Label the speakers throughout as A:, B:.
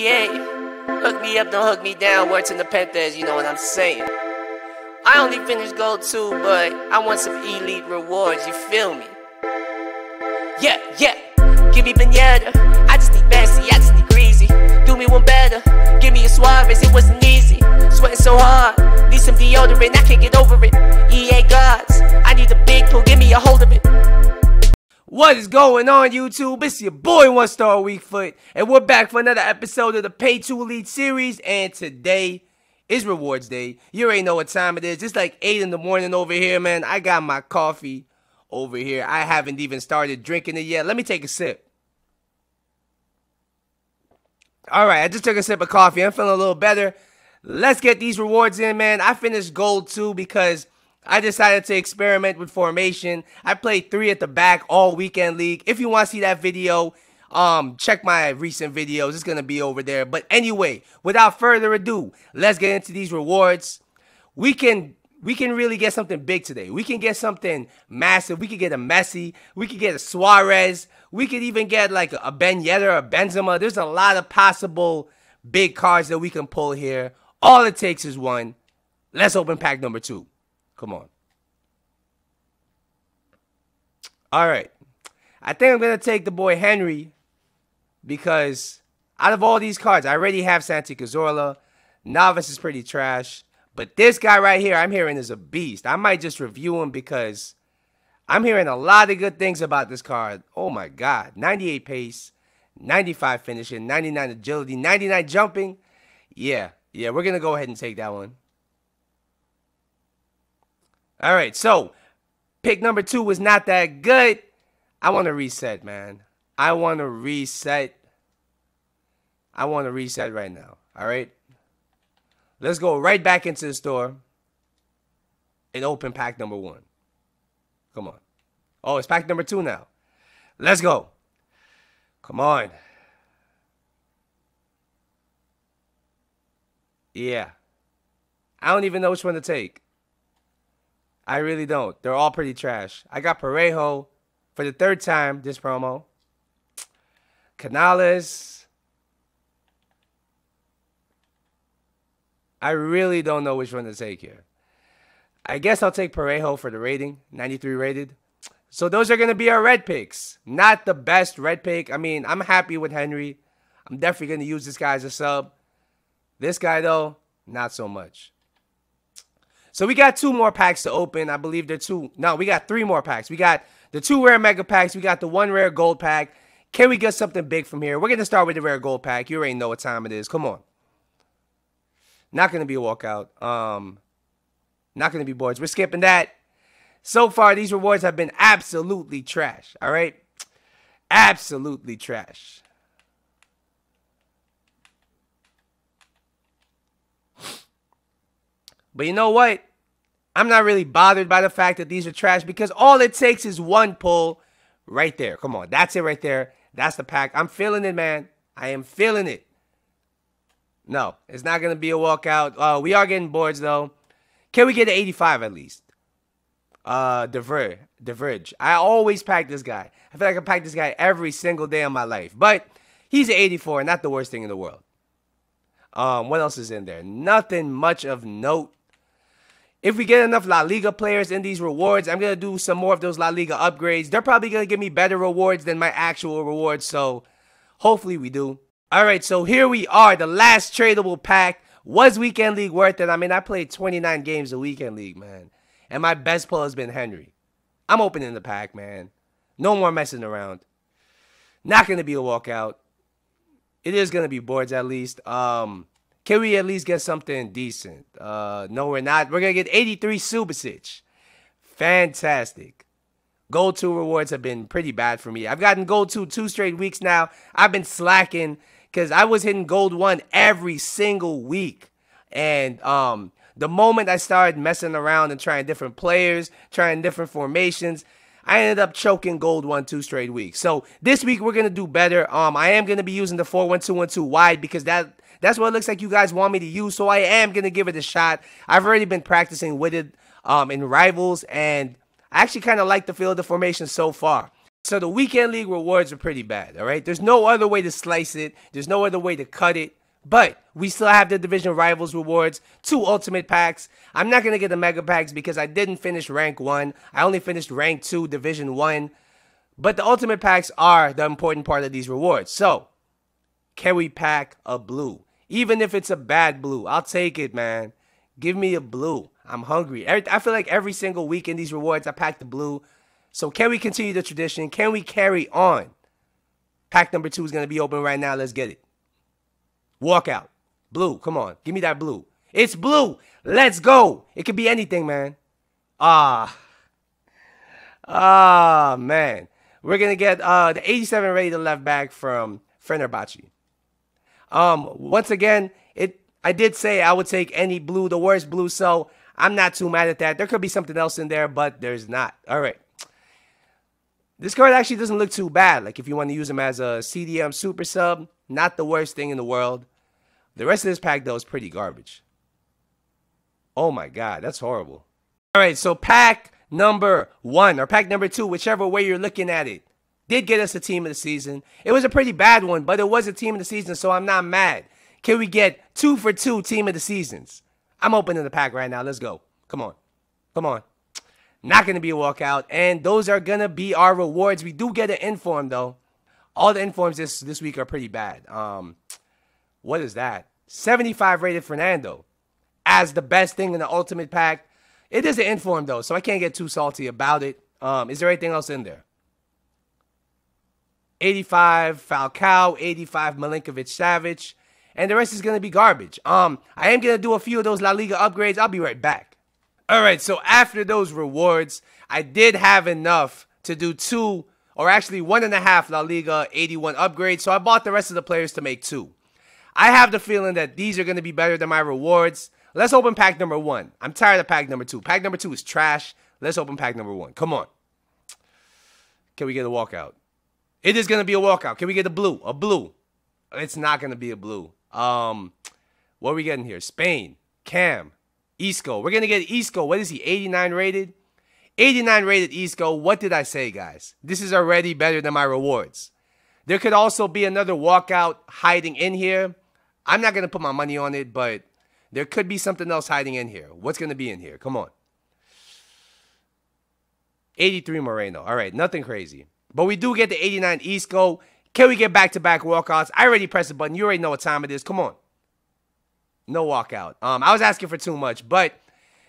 A: EA, hook me up, don't hook me down. Words in the Panthers, you know what I'm saying. I only finished gold two, but I want some elite rewards, you feel me? Yeah, yeah, give me Pinata. I just need fancy, I just need greasy. Do me one better, give me a Suarez, it wasn't easy. Sweating so hard, need some deodorant, I can't get over it. EA gods, I need a big pull, give me a hold of it.
B: What is going on, YouTube? It's your boy, One Star Weak Foot, and we're back for another episode of the Pay to Elite series. And today is Rewards Day. You already know what time it is. It's like 8 in the morning over here, man. I got my coffee over here. I haven't even started drinking it yet. Let me take a sip. All right, I just took a sip of coffee. I'm feeling a little better. Let's get these rewards in, man. I finished gold two because I decided to experiment with formation. I played three at the back all weekend league. If you want to see that video, um, check my recent videos. It's gonna be over there. But anyway, without further ado, let's get into these rewards. We can we can really get something big today. We can get something massive. We could get a Messi. We could get a Suarez. We could even get like a Ben Yedder or a Benzema. There's a lot of possible big cards that we can pull here. All it takes is one. Let's open pack number two. Come on. All right. I think I'm going to take the boy Henry because out of all these cards, I already have Santi Cazorla. Novice is pretty trash. But this guy right here, I'm hearing is a beast. I might just review him because I'm hearing a lot of good things about this card. Oh my God. 98 pace, 95 finishing, 99 agility, 99 jumping. Yeah, yeah, we're going to go ahead and take that one. All right, so pick number two was not that good. I want to reset, man. I want to reset. I want to reset right now. All right. Let's go right back into the store and open pack number one. Come on. Oh, it's pack number two now. Let's go. Come on. Yeah. I don't even know which one to take. I really don't. They're all pretty trash. I got Parejo for the third time this promo. Canales. I really don't know which one to take here. I guess I'll take Parejo for the rating, 93 rated. So those are going to be our red picks. Not the best red pick. I mean, I'm happy with Henry. I'm definitely going to use this guy as a sub. This guy, though, not so much. So we got two more packs to open. I believe they're two. No, we got three more packs. We got the two rare mega packs. We got the one rare gold pack. Can we get something big from here? We're going to start with the rare gold pack. You already know what time it is. Come on. Not going to be a walkout. Um, not going to be boards. We're skipping that. So far, these rewards have been absolutely trash. All right? Absolutely trash. But you know what? I'm not really bothered by the fact that these are trash because all it takes is one pull right there. Come on. That's it right there. That's the pack. I'm feeling it, man. I am feeling it. No, it's not going to be a walkout. Uh, we are getting boards, though. Can we get an 85 at least? Uh, De Vrij. Diverge. I always pack this guy. I feel like I pack this guy every single day of my life. But he's an 84, not the worst thing in the world. Um, what else is in there? Nothing much of note. If we get enough La Liga players in these rewards, I'm going to do some more of those La Liga upgrades. They're probably going to give me better rewards than my actual rewards, so hopefully we do. All right, so here we are, the last tradable pack. Was Weekend League worth it? I mean, I played 29 games of Weekend League, man. And my best pull has been Henry. I'm opening the pack, man. No more messing around. Not going to be a walkout. It is going to be boards at least. Um, can we at least get something decent? Uh, no, we're not. We're going to get 83 Subasic. Fantastic. Gold 2 rewards have been pretty bad for me. I've gotten Gold 2 two straight weeks now. I've been slacking because I was hitting Gold 1 every single week. And um, the moment I started messing around and trying different players, trying different formations, I ended up choking gold one two straight weeks. So this week we're gonna do better. Um, I am gonna be using the four one two one two wide because that that's what it looks like you guys want me to use. So I am gonna give it a shot. I've already been practicing with it um in rivals, and I actually kind of like the feel of the formation so far. So the weekend league rewards are pretty bad, all right? There's no other way to slice it. There's no other way to cut it. But we still have the division rivals rewards, two ultimate packs. I'm not gonna get the mega packs because I didn't finish rank one. I only finished rank two, division one. But the ultimate packs are the important part of these rewards. So, can we pack a blue? Even if it's a bad blue, I'll take it, man. Give me a blue. I'm hungry. I feel like every single week in these rewards, I pack the blue. So, can we continue the tradition? Can we carry on? Pack number two is going to be open right now. Let's get it. Walk out. Blue. Come on. Give me that blue. It's blue. Let's go. It could be anything, man. Ah. Ah, man. We're going to get uh, the 87 rated left back from Fenerbahce. Um, once again, it I did say I would take any blue, the worst blue, so I'm not too mad at that. There could be something else in there, but there's not. All right. This card actually doesn't look too bad. Like if you want to use him as a CDM super sub, not the worst thing in the world. The rest of this pack though is pretty garbage. Oh my god, that's horrible. All right, so pack number one or pack number two, whichever way you're looking at it, did get us a team of the season. It was a pretty bad one, but it was a team of the season, so I'm not mad. Can we get two for two team of the seasons? I'm opening the pack right now. Let's go. Come on. Come on. Not going to be a walkout. And those are going to be our rewards. We do get an inform, though. All the informs this, this week are pretty bad. Um, What is that? 75 rated Fernando as the best thing in the ultimate pack. It is an inform, though, so I can't get too salty about it. Um, is there anything else in there? 85 Falcao, 85 Milinkovic Savic, and the rest is going to be garbage. Um, I am going to do a few of those La Liga upgrades. I'll be right back. All right, so after those rewards, I did have enough to do two, or actually one and a half La Liga 81 upgrades, so I bought the rest of the players to make two. I have the feeling that these are going to be better than my rewards. Let's open pack number one. I'm tired of pack number two. Pack number two is trash. Let's open pack number one. Come on. Can we get a walkout? It is gonna be a walkout. Can we get a blue? A blue. It's not gonna be a blue. Um, what are we getting here? Spain, Cam, Isco. We're gonna get Isco. What is he? 89 rated. 89 rated Isco. What did I say, guys? This is already better than my rewards. There could also be another walkout hiding in here. I'm not gonna put my money on it, but there could be something else hiding in here. What's gonna be in here? Come on. 83 Moreno. All right, nothing crazy. But we do get the 89 Isco. Can we get back to back walkouts? I already pressed the button. You already know what time it is. Come on. No walkout. Um, I was asking for too much, but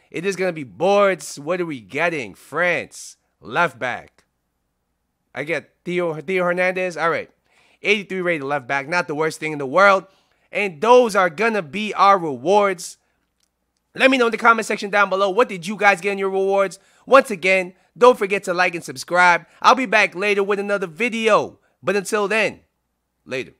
B: it is gonna be boards. What are we getting? France, left back. I get Theo Theo Hernandez. All right. 83 rated left back. Not the worst thing in the world. And those are gonna be our rewards. Let me know in the comment section down below. What did you guys get in your rewards? Once again, don't forget to like and subscribe. I'll be back later with another video. But until then, later.